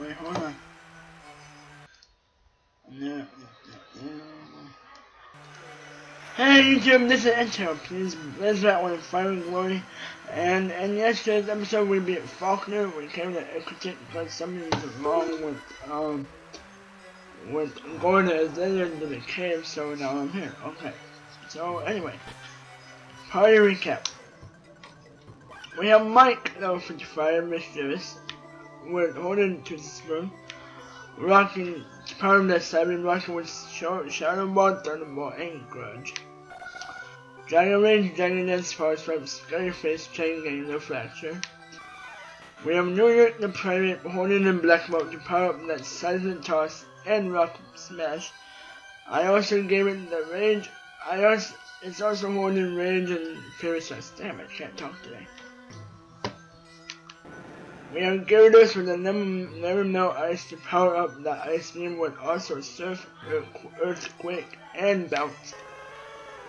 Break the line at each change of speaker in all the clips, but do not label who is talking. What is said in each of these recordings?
Wait, hold on. Hey YouTube, this is Intro. Please, let's back with Fire and Glory. And and yesterday's episode we beat Falkner. We came to Ecruteak because something was wrong with um with going to Azalea into the cave. So now I'm here. Okay. So anyway, party recap. We have Mike, level 55, Mischievous, with holding to the spoon, rocking the seven, rocking with Shadow Ball, Thunderbolt, and Grudge. Dragon Rage, Dragon Dance, Force Web, Scary Face, Chain Gang, No Fracture. We have New York the Pirate, holding in Black Belt to power up that Seismic Toss and Rock Smash. I also gave it the range. I also, it's also holding range and Fierce Damn, I can't talk today. We have Gyarados with a never, never melt ice to power up the ice beam with also surf, earthquake, and bounce.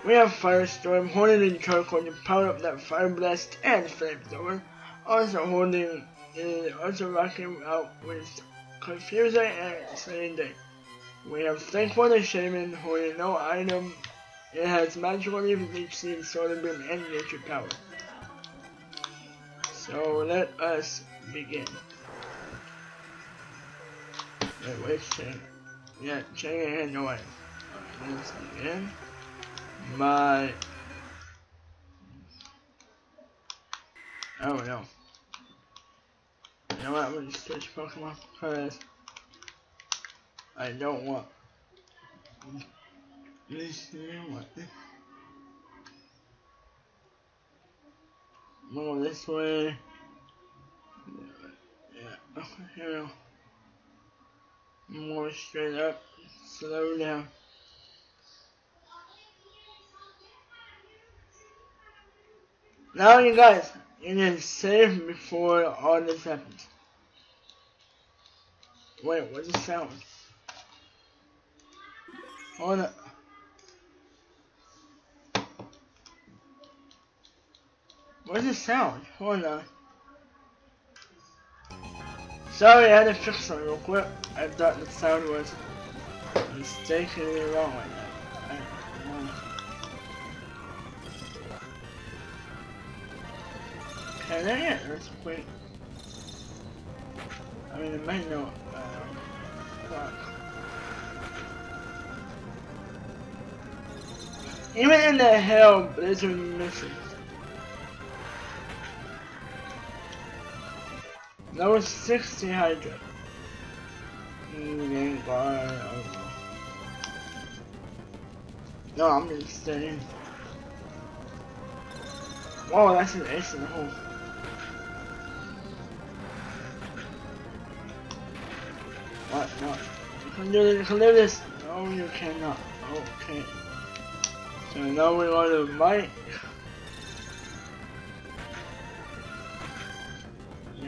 We have Firestorm, holding in Charcoal to power up that Fire Blast and Flamethrower. Also holding, uh, also rocking out with Confuser and Slaying Day. We have Thankful Shaman holding no item. It has Magical Leaf, Leech Seed, Solar Beam, and Nature Power. So let us begin. Wait, check. Yeah, check it in, no way. Alright, let's begin. My... Oh no. You know what, I'm gonna switch Pokemon because I don't want this what Go this way. Yeah, here. More straight up. Slow down. Now you guys, you need to save before all this happens. Wait, what's the sound? Hold up. What's the sound? Hold on. Sorry, I had to fix something real quick. I thought the sound was mistakenly wrong right now. Okay, there yeah. I mean, it might know. Uh, Even in the hell, Blizzard missing. That was 60 Hydra. Mm, no, I'm just saying. Whoa, that's an the hole. What? No. You can do this. You can do this. No, you cannot. Okay. So now we want to Mike.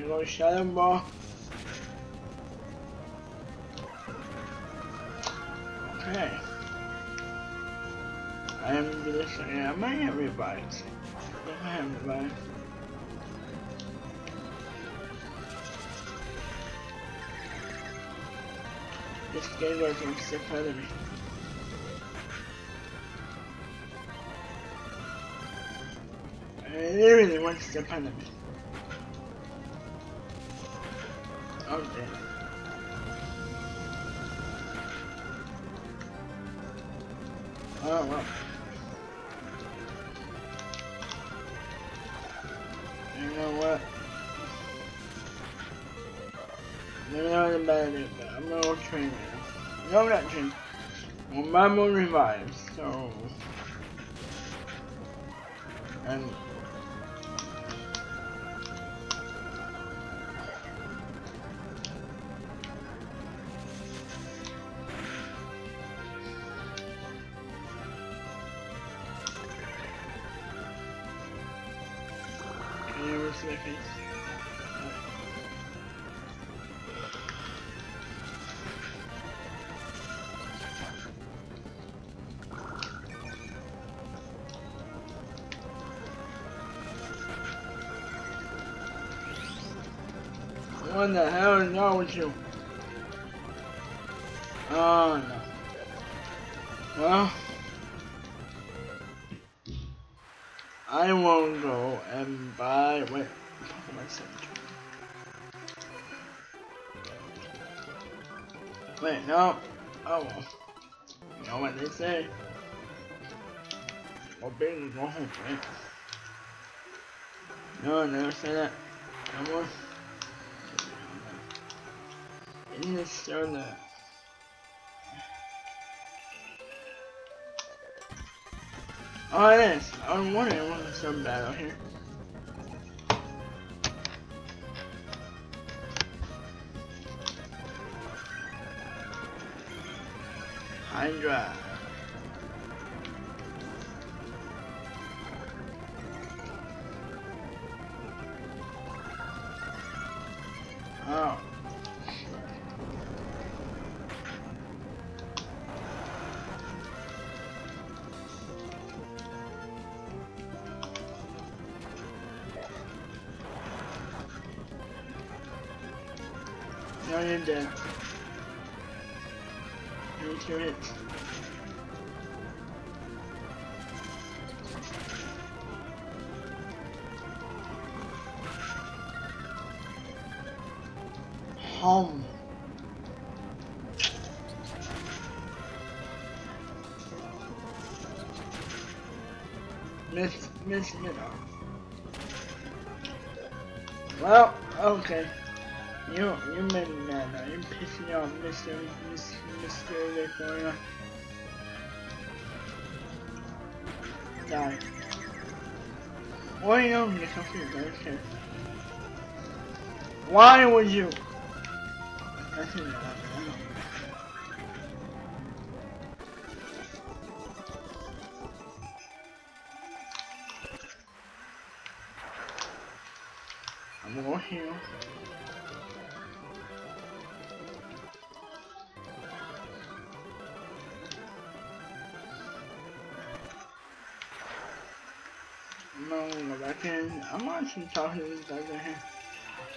You go Shadow Ball. Okay. I am this. Yeah, I have revives. I revives. This game doesn't step out of me. I want to step out of me. Oh. You know what? Maybe I'm a bad idea, but I'm. No, not train. Well, my moon revives, so. And What the hell is wrong with you? Oh no. Well, I won't go and buy. Wait, Pokemon Center. Wait, no. Oh well. You know what they say? Go big and go home, right? No, I never say that. No more. That? Oh, it is. I was wondering what was so bad out here. Hydra. Miss, miss, miss. Well, okay. You, you made me mad now. You're pissing off, Mr. Mr. Mr. Victoria. Die. Why are you don't get confused? I. Why would you? Think in. I'm actually talking to these guys here.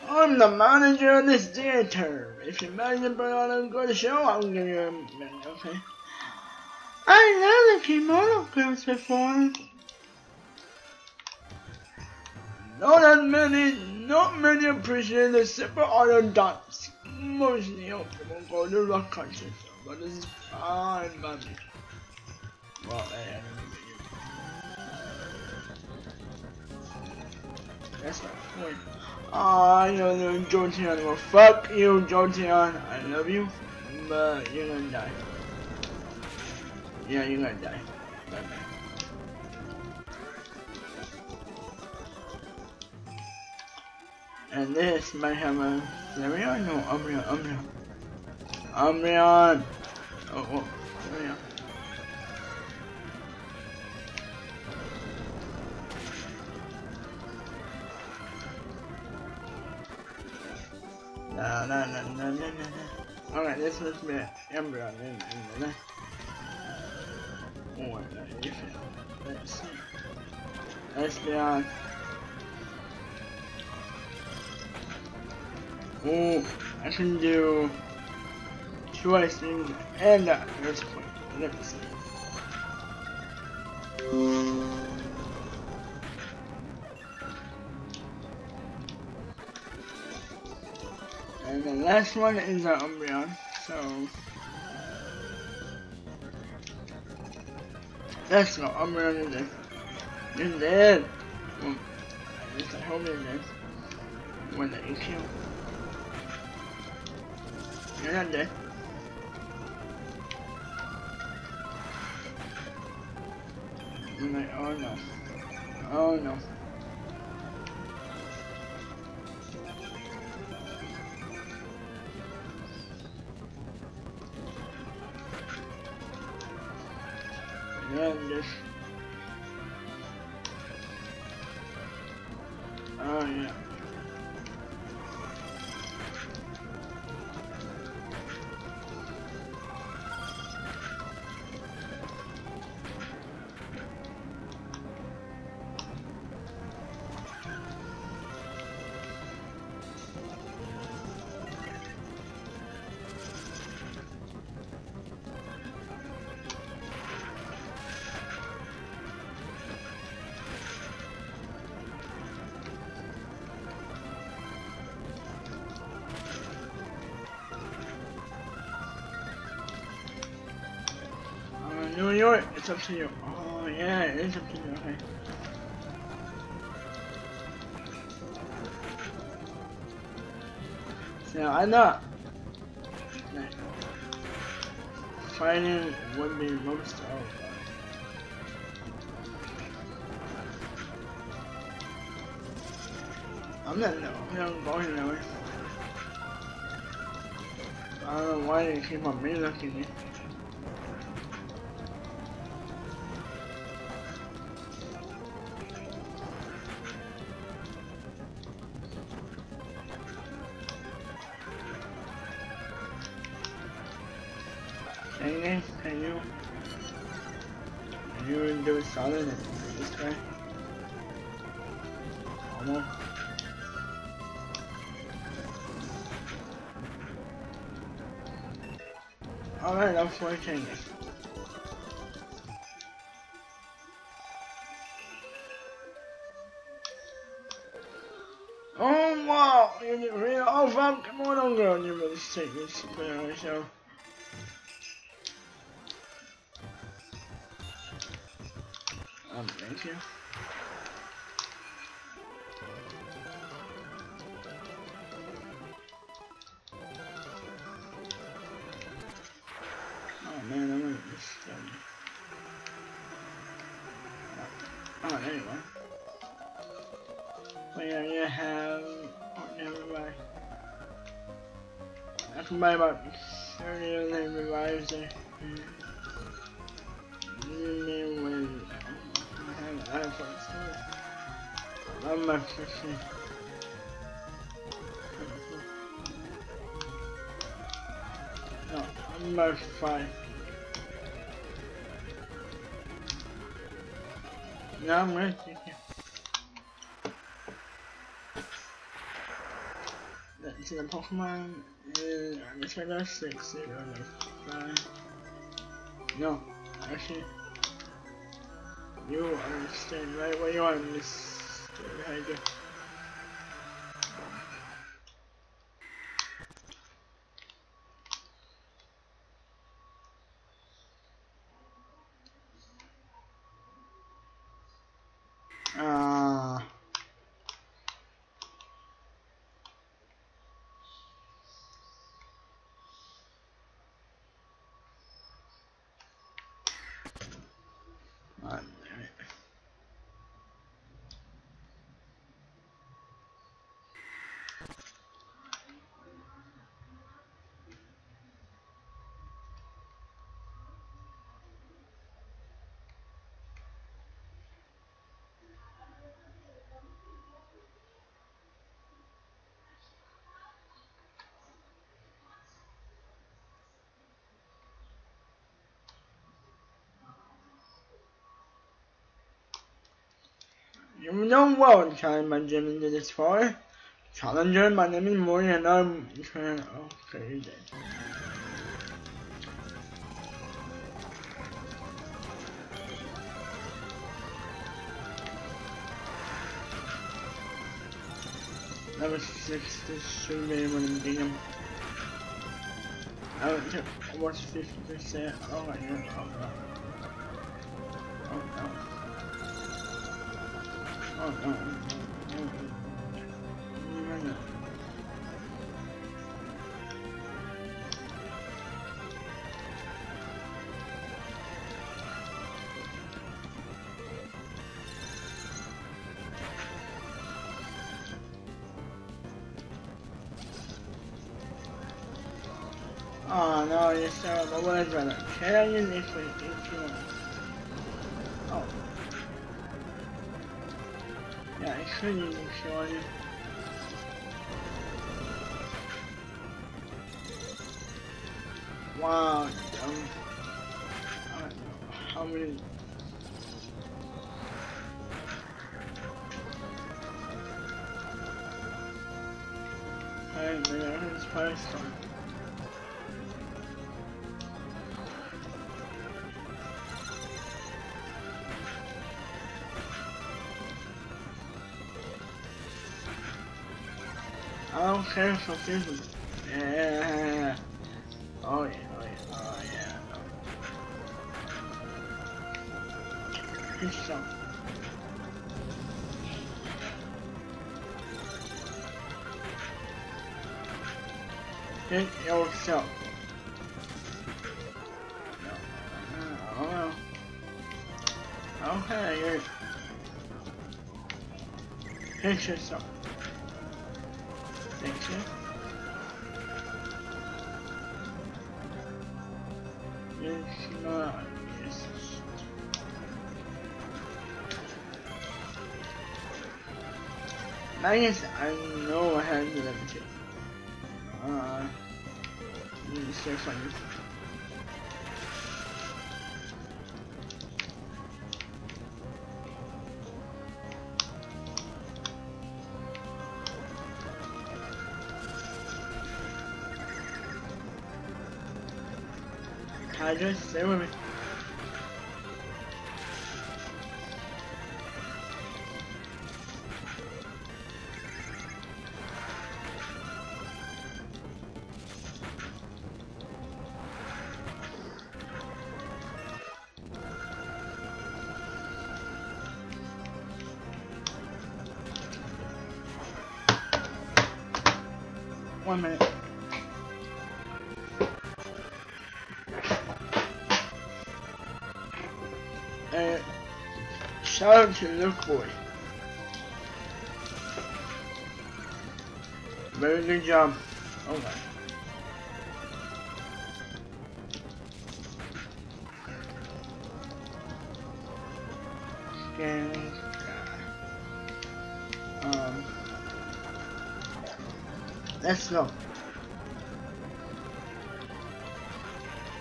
I'm the manager of this theater. If you manage to put on a good show, I'll give you a minute, okay? I never kimono girls before. Not that many, not many appreciate the simple art of dance. Mostly they won't go to rock concert, but this is fine by me. Well, I That's my point. Aw, you know, Jolteon. Well, fuck you, Jolteon. I love you, but you're gonna die. Yeah, you're gonna die. Bye bye. And this might have a Flareon? No, Umbreon, Umbreon. Umbreon! Oh, oh, Flareon. No, no, no, no, no, no, no. Alright, this must be an there. Oh, no, you failed. Let's see. Let's be on. Oh, I can do two ice things and that earthquake. Let see. And the last one is an Umbreon, so that's no Umbreon is dead. It's dead. Well, at least I hope it's dead. When the kill. You're not dead. I'm oh no. Oh no. New York, it's up to you. Oh yeah, it is up to you. Okay. So I know that fighting would be most of I'm not no, I'm going nowhere. I don't know why they keep on me looking me. Can you, can you, can you do solid this guy? Almost. Alright, I'm working. Oh wow! You didn't really oh come on on girl, you better take this there so thank you. Oh man, I'm gonna. Oh, there you are. You have. Oh, never mind. About 30 of them revives there. Thing. No, I'm my five. No, I'm ready. Thank you. That's the Pokemon is this right now six zero five. No, actually, you understand right where you are, Miss Hyder. Ah. Ah, damn it. You know well time my gym into this far. Challenger, my name is Morty and I'm trying okay then. Number six, this should be when I'm. I what's fifty percent. Oh my god, god. Oh no. Oh no. Oh no, you're terrible. What is that? Can I use this if you? Wow, um, I don't know how many. Hey man, who's Python? I busy. Yeah. Oh yeah, oh yeah, oh yeah. Hit yourself. Hit yourself. No, no. Okay, you're... Hit yourself. Thank you. It's not. Yes. I guess I know I had the levitate. Uh, need to start finding. Stay with me. One minute. Out to Lucbui. Very good job. Oh my. Scanning. Um. Let's go.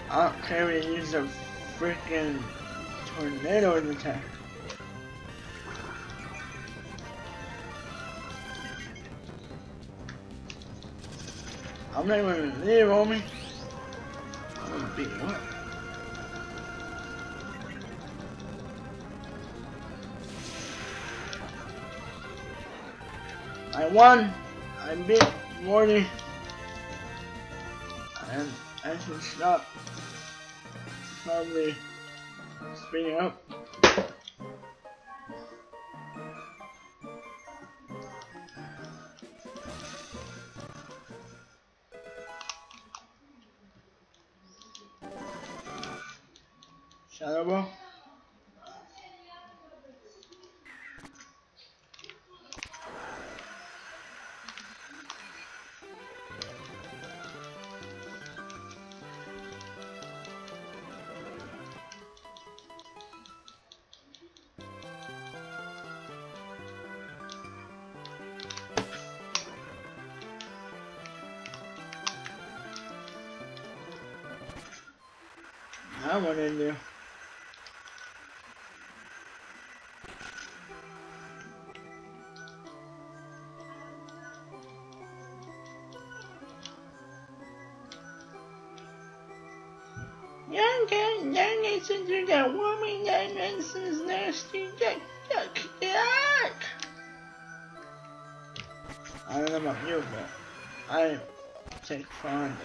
I don't care if use a freaking tornado in the tank. I'm not even leave, homie. I'm gonna beat what? I won. I beat Morty. And I should stop. Probably speeding up. I went in there. Young girl, young listen to that woman that mentions nasty yuck, yuck, yuck. I don't know about you, but I take fond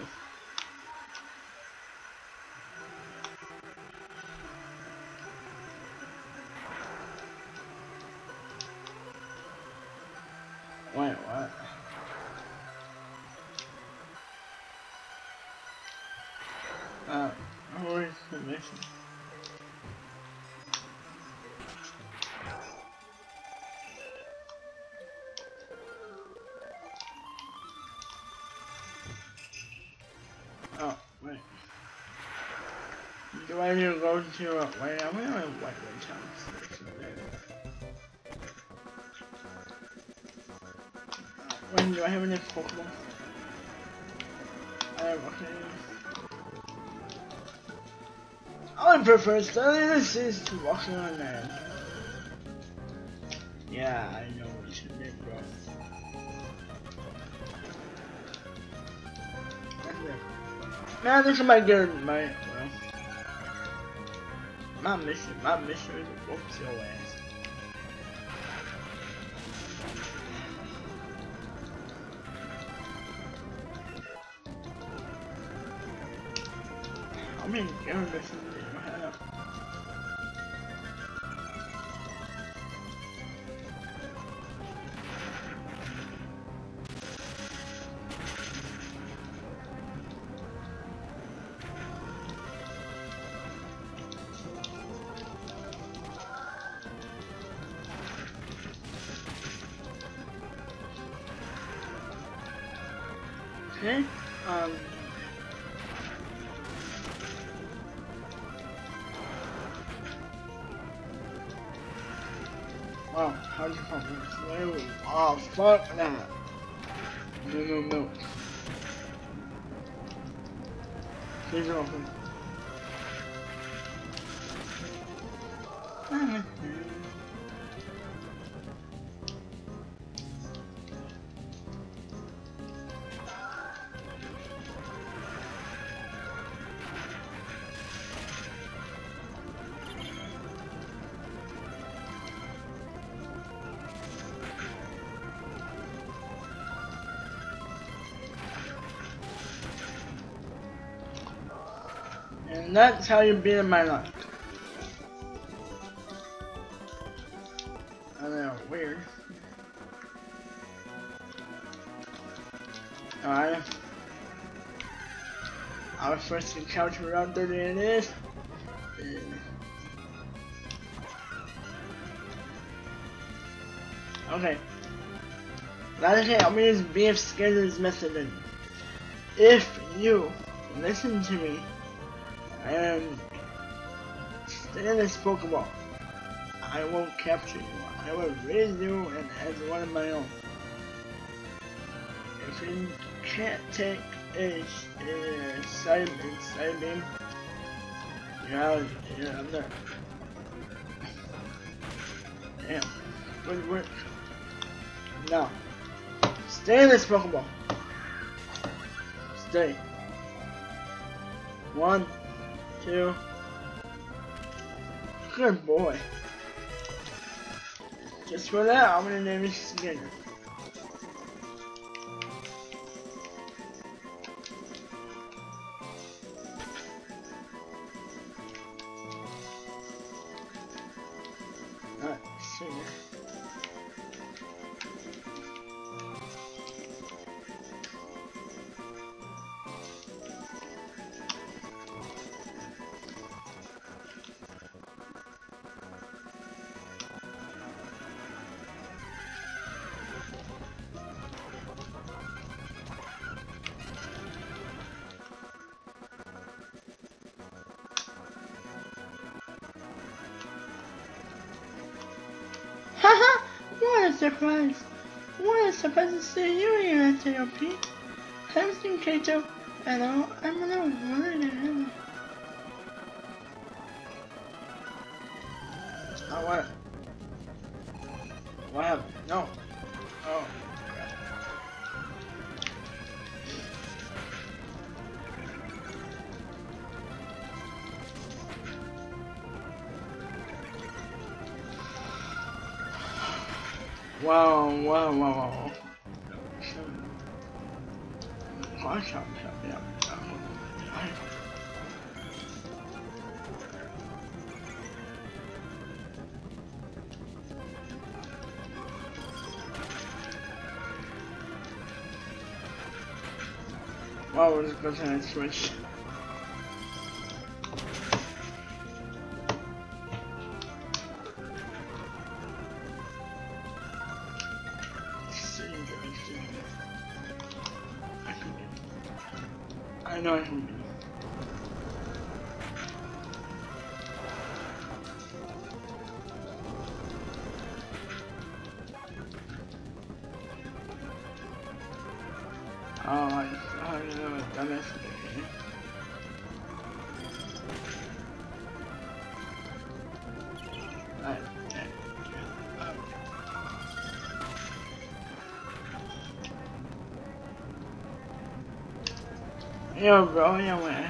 uh, wait, gonna white red challenge. When do I have any Pokemon? I have okay. I would prefer this is to walking on land. Yeah, I know what you did, bro. Man, this is my good, my. My mission, my mission is to whoop your ass. I mean, every mission fuck that. No, no, no. Please open. Mm. That's how you beat my luck. I know, weird. Alright. Our first encounter around 30 it is. Okay. Like I I'm gonna use BF Skinner's method. If you listen to me and in this Pokeball, I won't capture you. I will raise you and as one of my own. If you can't take a, a side, a side beam, you're out. You're there. Damn. Good work. Now, stay in this Pokeball. Stay. One, Good boy. Just for that, I'm gonna name it Skinner. Surprise! What a surprise to see you here at TLP. I'm Sting Kato, and I'll- uh, I'm gonna run Wow, we're switch. I know I can. Yeah, bro, yeah, whatever.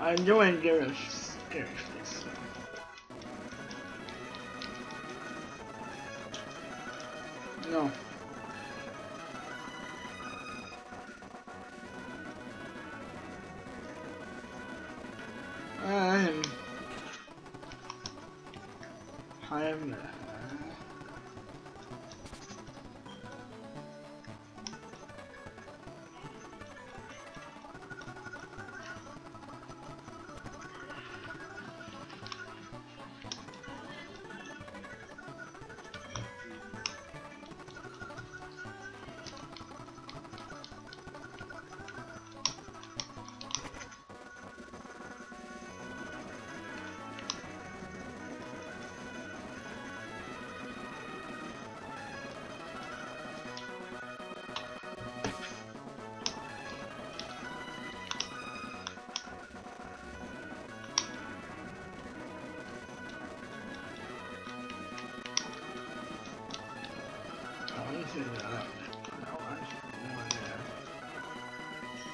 I enjoy Garrus.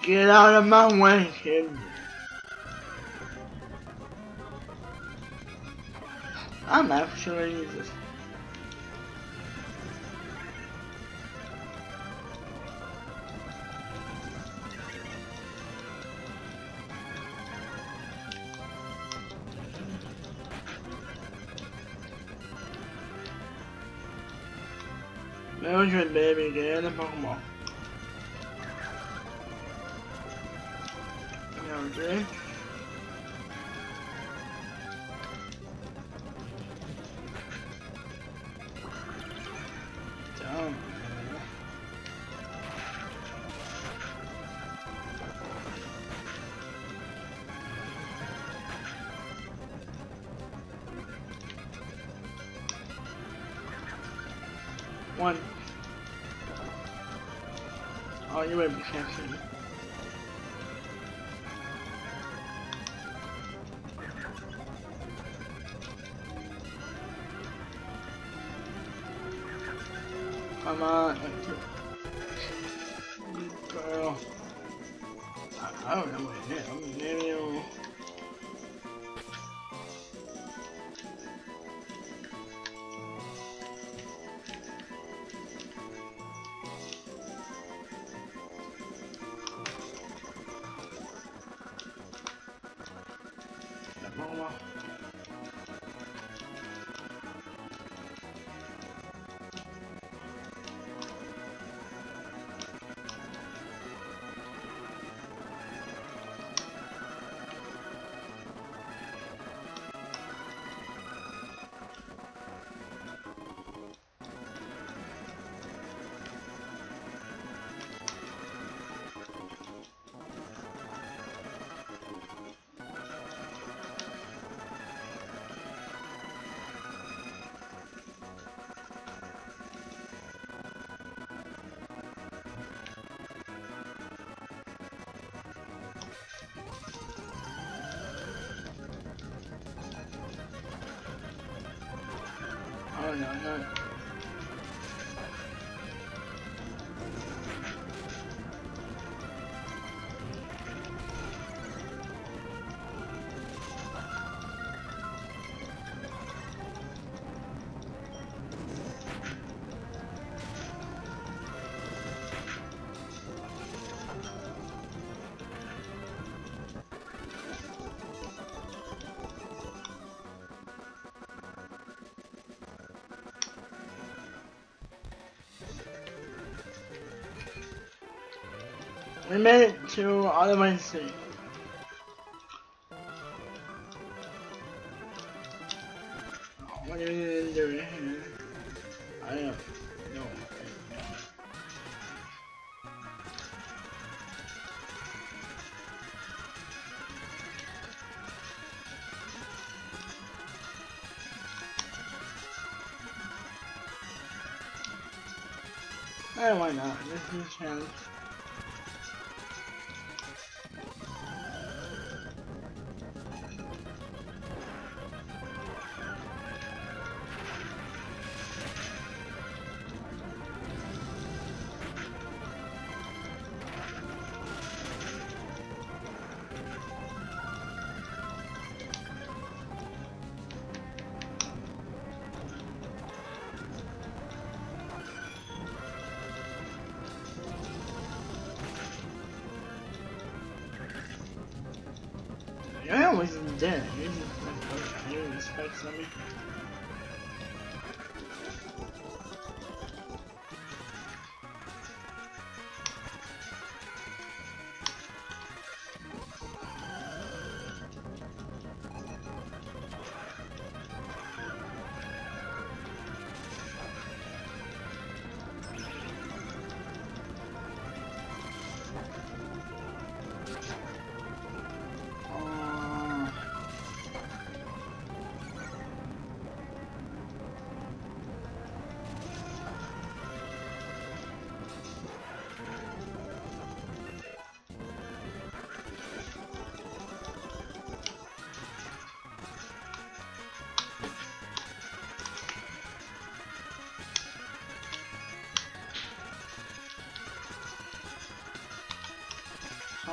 Get out of my way, kid. I'm actually just Mildred, baby, get in the Pokemon. Mildred. No, no. We made it to Olivine City. What are you doing here? I don't know. Eh, why not? This is a chance. Yeah, I wasn't dead. He's like, I didn't expect something.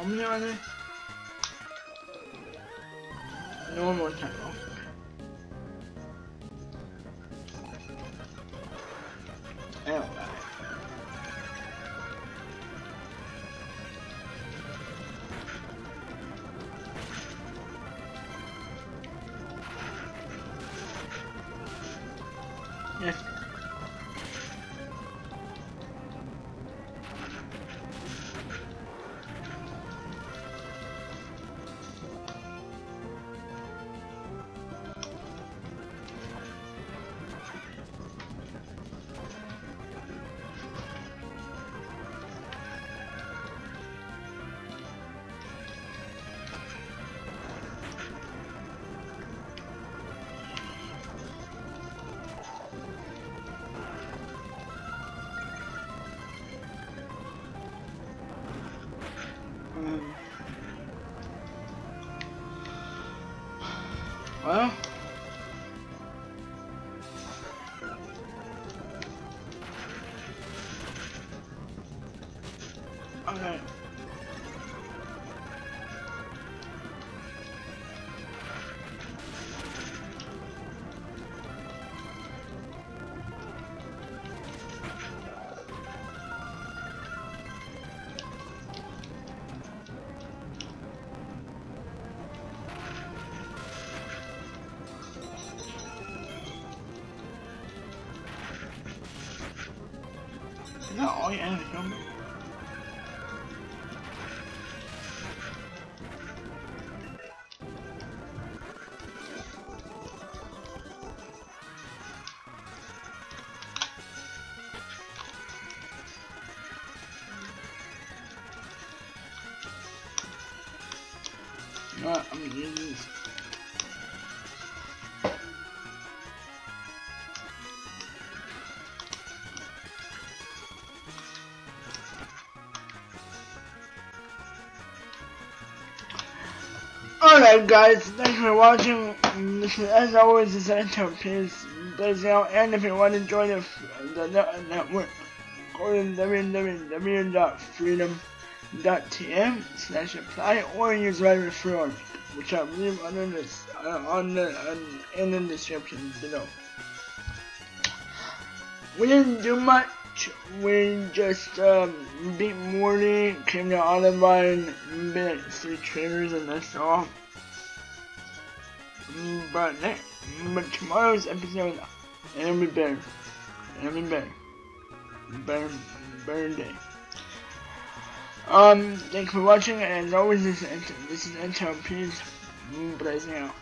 How many are there? No more time. Oh. Oh, Well, You have? You know what? I'm gonna use Guys, thanks for watching. As always, this is EnteiLPs out. And if you want to join the, the net- network, go to www.freedom.tm slash apply or use right referral, which I believe under this, uh, on the, on, in the description below. We didn't do much. We just um, beat Morty, came to Olivine, bit three triggers, and that's all. But next, but tomorrow's episode, it'll be better. It'll be better. Better, better day. Um, thanks for watching, and as always, this is, this is EnteiLPs Blazing out.